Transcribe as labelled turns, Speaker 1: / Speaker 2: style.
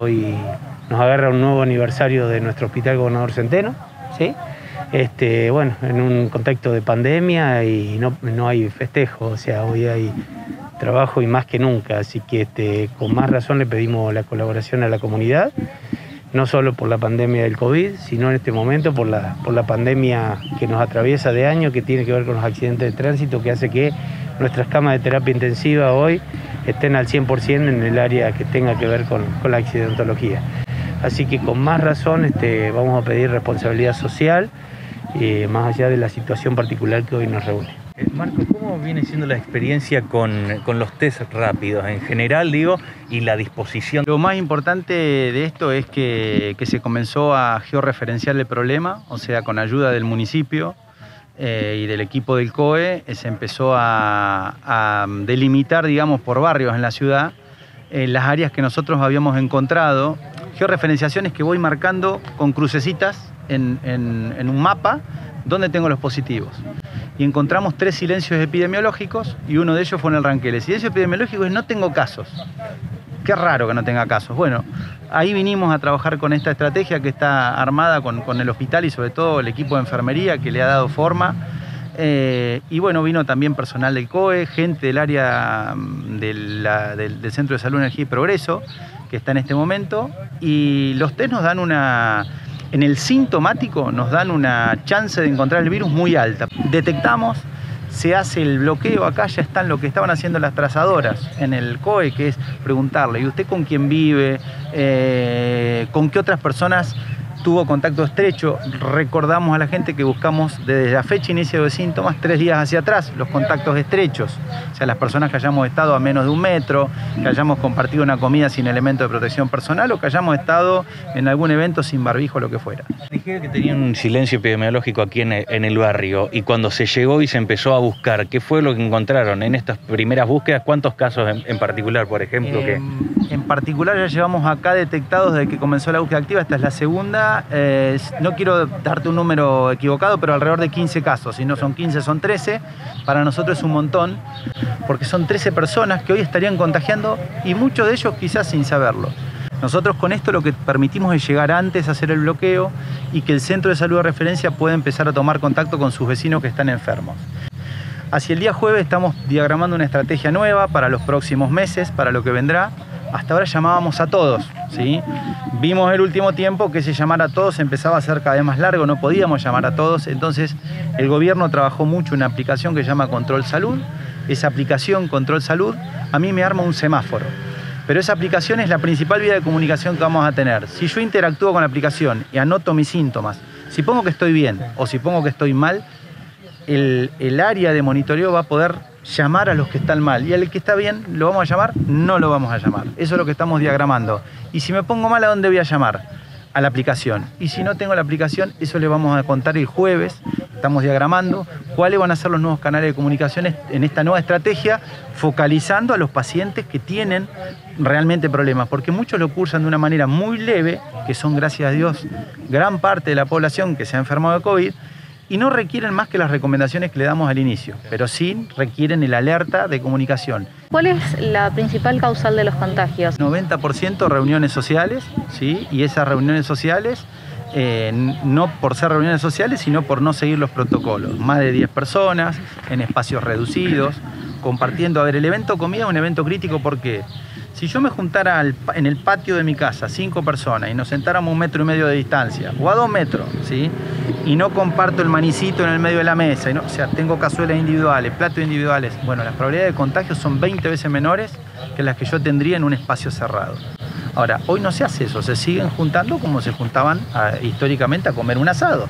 Speaker 1: Hoy nos agarra un nuevo aniversario de nuestro hospital Gobernador Centeno, ¿sí? Este, bueno, en un contexto de pandemia y no, hay festejo, o sea, hoy hay trabajo y más que nunca, así que este, con más razón le pedimos la colaboración a la comunidad, no solo por la pandemia del COVID, sino en este momento por la, por la pandemia que nos atraviesa de año, que tiene que ver con los accidentes de tránsito, que hace que nuestras camas de terapia intensiva hoy estén al 100% en el área que tenga que ver con, la accidentología. Así que con más razón este, vamos a pedir responsabilidad social, eh, más allá de la situación particular que hoy nos reúne.
Speaker 2: Eh, Marco, ¿cómo viene siendo la experiencia con, los test rápidos en general, digo, y la disposición?
Speaker 3: Lo más importante de esto es que, que se comenzó a georreferenciar el problema, o sea, con ayuda del municipio, eh, y del equipo del COE eh, se empezó a, delimitar, digamos, por barrios en la ciudad eh, las áreas que nosotros habíamos encontrado. Georreferenciaciones que voy marcando con crucecitas en, en un mapa donde tengo los positivos. Y encontramos tres silencios epidemiológicos y uno de ellos fue en el Ranquel. El silencio epidemiológico es no tengo casos. Qué raro que no tenga casos. Bueno, ahí vinimos a trabajar con esta estrategia que está armada con, el hospital y sobre todo el equipo de enfermería que le ha dado forma. Eh, y bueno, vino también personal del COE, gente del área mm, del, Centro de Salud, Energía y Progreso, que está en este momento. Y los test nos dan una, en el sintomático, nos dan una chance de encontrar el virus muy alta. Detectamos se hace el bloqueo, acá ya están lo que estaban haciendo las trazadoras en el COE, que es preguntarle, ¿y usted con quién vive? Eh, ¿Con qué otras personas tuvo contacto estrecho. Recordamos a la gente que buscamos desde la fecha inicio de síntomas tres días hacia atrás los contactos estrechos. O sea, las personas que hayamos estado a menos de un metro, que hayamos compartido una comida sin elemento de protección personal o que hayamos estado en algún evento sin barbijo, lo que fuera.
Speaker 2: Dije que tenía un silencio epidemiológico aquí en el, barrio y cuando se llegó y se empezó a buscar, ¿qué fue lo que encontraron en estas primeras búsquedas? ¿Cuántos casos en, particular, por ejemplo? que...
Speaker 3: En particular ya llevamos acá detectados desde que comenzó la búsqueda activa, esta es la segunda eh, no quiero darte un número equivocado, pero alrededor de 15 casos. Si no son 15, son 13. Para nosotros es un montón, porque son 13 personas que hoy estarían contagiando y muchos de ellos quizás sin saberlo. Nosotros con esto lo que permitimos es llegar antes a hacer el bloqueo y que el centro de salud de referencia pueda empezar a tomar contacto con sus vecinos que están enfermos. Hacia el día jueves estamos diagramando una estrategia nueva para los próximos meses, para lo que vendrá. Hasta ahora llamábamos a todos, ¿sí? Vimos el último tiempo que ese llamar a todos empezaba a ser cada vez más largo, no podíamos llamar a todos, entonces el gobierno trabajó mucho en una aplicación que se llama Control Salud. Esa aplicación, Control Salud, a mí me arma un semáforo. Pero esa aplicación es la principal vía de comunicación que vamos a tener. Si yo interactúo con la aplicación y anoto mis síntomas, si pongo que estoy bien o si pongo que estoy mal, el, el área de monitoreo va a poder llamar a los que están mal. Y al que está bien, ¿lo vamos a llamar? No lo vamos a llamar. Eso es lo que estamos diagramando. Y si me pongo mal, ¿a dónde voy a llamar? A la aplicación. Y si no tengo la aplicación, eso le vamos a contar el jueves. Estamos diagramando cuáles van a ser los nuevos canales de comunicación en esta nueva estrategia, focalizando a los pacientes que tienen realmente problemas, porque muchos lo cursan de una manera muy leve, que son, gracias a Dios, gran parte de la población que se ha enfermado de COVID, y no requieren más que las recomendaciones que le damos al inicio, pero sí requieren el alerta de comunicación.
Speaker 4: ¿Cuál es la principal causal de los contagios?
Speaker 3: 90% reuniones sociales, ¿sí? y esas reuniones sociales eh, no por ser reuniones sociales, sino por no seguir los protocolos. Más de 10 personas, en espacios reducidos, compartiendo. A ver, el evento comida es un evento crítico porque si yo me juntara en el patio de mi casa cinco personas y nos sentáramos un metro y medio de distancia, o a dos metros, ¿sí? y no comparto el manicito en el medio de la mesa, y no, o sea, tengo cazuelas individuales, platos individuales, bueno, las probabilidades de contagio son 20 veces menores que las que yo tendría en un espacio cerrado. Ahora, hoy no se hace eso, se siguen juntando como se juntaban ah, históricamente a comer un asado.